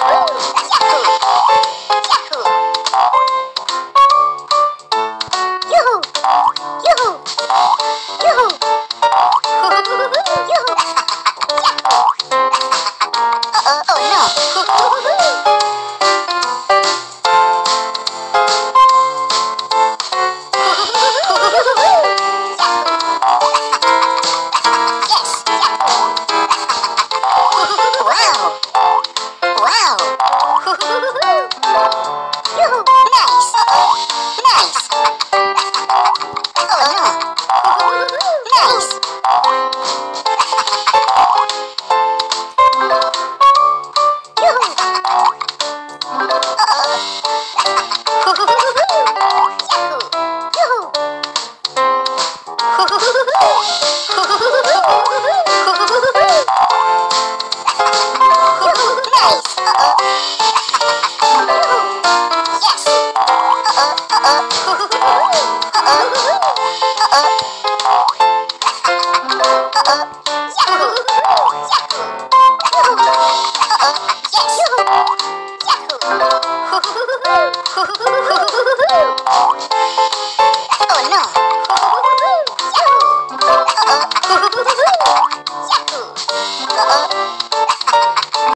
oh, oh no! Uh-oh. Yahoo!